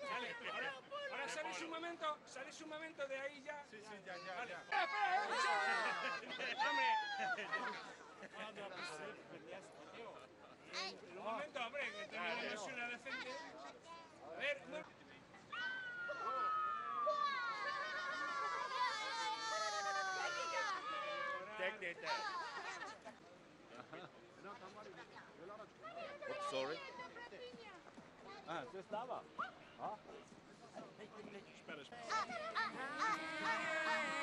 ahora, ahora un momento, sales un momento de ahí ya. Sí, sí, ya, ya. momento, A ver, Sorry. Ah, você estava? Ó. Ah. ah, ah, ah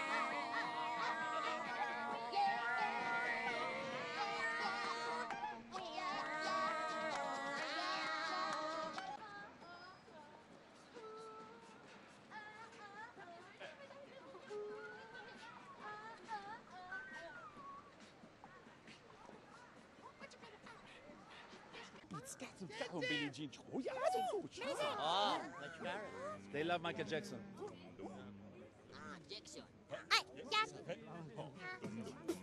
Billie Jean. Oh, yeah. Ah, ah They love Michael Jackson. Ah, Jackson. Jackson.